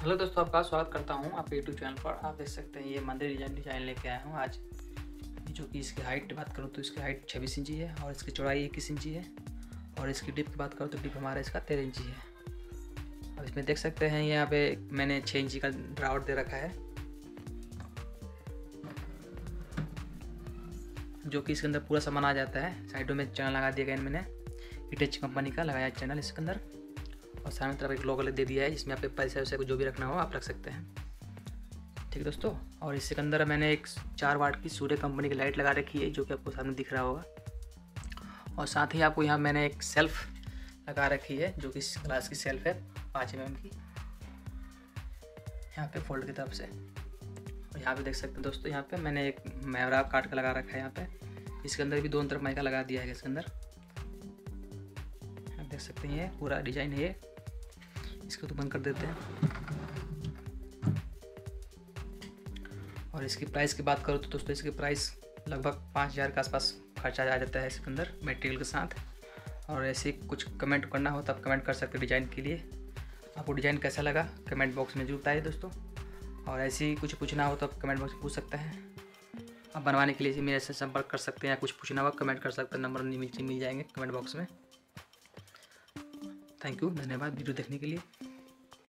Hello दोस्तों, आपका स्वागत करता हूँ आपके यूट्यूब चैनल पर। आप देख सकते हैं, ये मंदिर डिज़ाइन डिज़ाइन लेके आया हूँ आज। जो कि इसकी हाइट बात करूँ तो इसकी हाइट छब्बीस इंची है और इसकी चौड़ाई इक्कीस इंची है। और इसकी डिप की बात करूँ तो डिप हमारा इसका तेरह इंची है। अब इसमें देख सकते हैं, यहाँ पे मैंने छः इंची का ड्राउट दे रखा है। जो कि इसके अंदर पूरा सामान आ जाता है। साइडों में चैनल लगा दिया गया मैंने इटेच कंपनी का लगाया चैनल इसके अंदर। और सामने तरफ़ एक लोगो दे दिया है, जिसमें आप पैसे वैसे को जो भी रखना हो, आप रख सकते हैं। ठीक है दोस्तों? और इसके अंदर मैंने एक चार वाट की सूर्य कंपनी की लाइट लगा रखी है, जो कि आपको सामने दिख रहा होगा। और साथ ही आपको यहाँ मैंने एक सेल्फ लगा रखी है, जो कि ग्लास की सेल्फ है, पाँच एम की। यहाँ पे फोल्ड की तरफ़ से। और यहाँ पे देख सकते हैं दोस्तों, यहाँ पे मैंने एक मैवरा काट का लगा रखा है यहाँ पे। इसके अंदर भी दोनों तरफ़ माइका लगा दिया है इसके अंदर। आप देख सकते हैं पूरा डिज़ाइन है ये। इसको तो बंद कर देते हैं। और इसकी प्राइस की बात करो तो दोस्तों, इसकी प्राइस लगभग पाँच हज़ार के आसपास खर्चा आ जाता है इसके अंदर मटेरियल के साथ। और ऐसे कुछ कमेंट करना हो तो आप कमेंट कर सकते हैं डिज़ाइन के लिए। आपको डिज़ाइन कैसा लगा? कमेंट बॉक्स में ज़रूर बताइए दोस्तों। और ऐसे ही कुछ पूछना हो तो आप कमेंट बॉक्स में पूछ सकते हैं। आप बनवाने के लिए मेरे से संपर्क कर सकते हैं या कुछ पूछना हो कमेंट कर सकते हैं। नंबर मिल मिल जाएँगे कमेंट बॉक्स में। थैंक यू धन्यवाद वीडियो देखने के लिए।